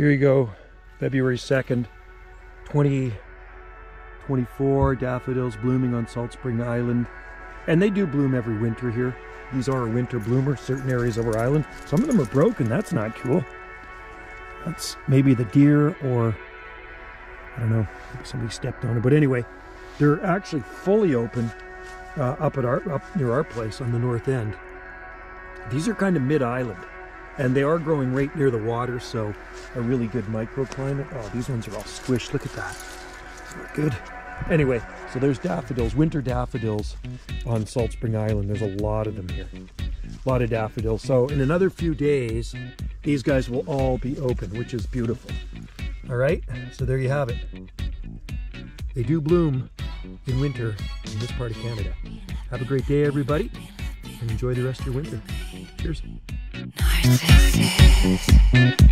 Here you go, February 2nd, 2024, daffodils blooming on Salt Spring Island. And they do bloom every winter here. These are a winter bloomer, certain areas of our island. Some of them are broken, that's not cool. That's maybe the deer or, I don't know, somebody stepped on it. But anyway, they're actually fully open uh, up at our, up near our place on the north end. These are kind of mid-island and they are growing right near the water, so a really good microclimate. Oh, these ones are all squished. Look at that. Good. Anyway, so there's daffodils, winter daffodils on Salt Spring Island. There's a lot of them here. A lot of daffodils. So in another few days, these guys will all be open, which is beautiful. All right, so there you have it. They do bloom in winter in this part of Canada. Have a great day, everybody, and enjoy the rest of your winter. Cheers. Narcissus.